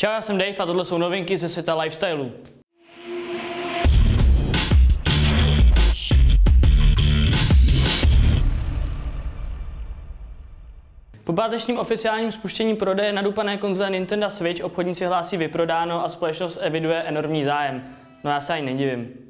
Čau, já jsem Dave a tohle jsou novinky ze světa lifestylu. Po pátečním oficiálním spuštění prodeje nadupané konzole Nintendo Switch obchodníci hlásí vyprodáno a společnost eviduje enormní zájem. No já se ani nedivím.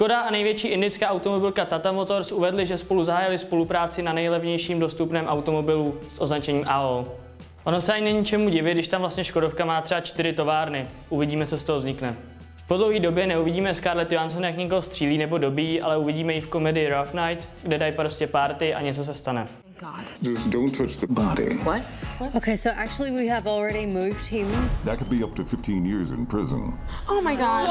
Škoda a největší indická automobilka Tata Motors uvedli, že spolu zahájili spolupráci na nejlevnějším dostupném automobilu s označením AO. Ono se ani není čemu divit, když tam vlastně Škodovka má třeba čtyři továrny. Uvidíme, co z toho vznikne. Po dlouhé době neuvidíme Scarlett Johansson, jak někoho střílí nebo dobíjí, ale uvidíme ji v komedii Rough Night, kde dají prostě party a něco se stane. Just don't touch the body. What? Okay, so actually we have already moved him. That could be up to 15 years in prison. Oh my god.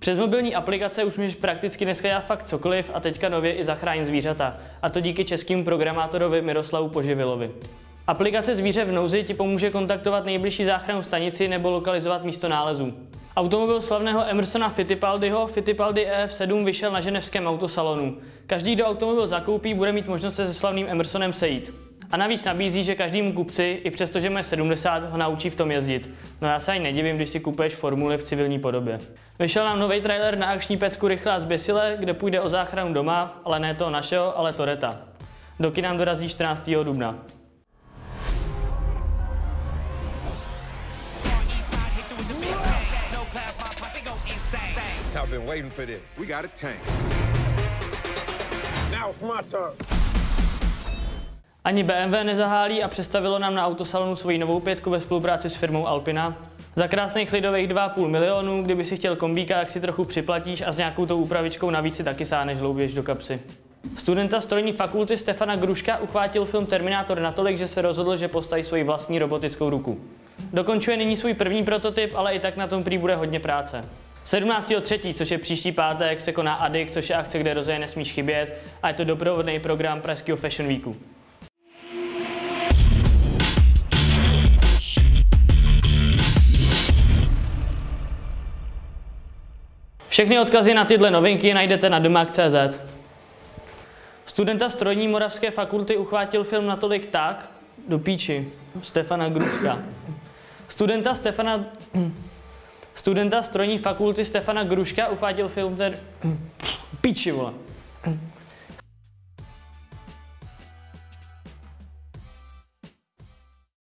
Přes mobilní aplikace už můžeš prakticky dneska dělat fakt cokoliv a teďka nově i zachránit zvířata. A to díky českému programátorovi Miroslavu Poživilovi. Aplikace Zvíře v nouzi ti pomůže kontaktovat nejbližší záchrannou stanici nebo lokalizovat místo nálezu. Automobil slavného Emersona Fittipaldiho Fittipaldi EF7 vyšel na ženevském autosalonu. Každý, kdo automobil zakoupí, bude mít možnost se se slavným Emersonem sejít. A navíc nabízí, že každému kupci, i přesto, že má 70, ho naučí v tom jezdit. No já se ani nedivím, když si kupuješ formuli v civilní podobě. Vyšel nám nový trailer na akční pecku Rychlá zběsile, kde půjde o záchranu doma, ale ne toho našeho, ale Toreta. Do nám dorazí 14. dubna. I've been waiting for this. We got a tank. Now it's my turn. Ani BMW nezahálí a představilo nám na autosalonu svoji novou pětku ve spolupráci s firmou Alpina. Za krásných lidových 2,5 milionů, kdyby si chtěl kombíka, jak si trochu připlatíš a s nějakou tou úpravičkou navíc si taky sáhneš hlouběž do kapsy. Studenta strojní fakulty Stefana Gruška uchvátil film Terminátor natolik, že se rozhodl, že postaví svoji vlastní robotickou ruku. Dokončuje nyní svůj první prototyp, ale i tak na tom prý bude hodně práce. 17.3., což je příští pátek, se koná ADIC, což je akce, kde rozhodně nesmíš chybět a je to doprovodný program Pražského Fashion Weeku. Všechny odkazy na tyhle novinky najdete na domak.cz. Studenta strojní moravské fakulty uchvátil film natolik tak, do píči, Stefana Gruška. Studenta Stefana... Studenta strojní fakulty Stefana Gruška uchvátil film ten... Píči, vole.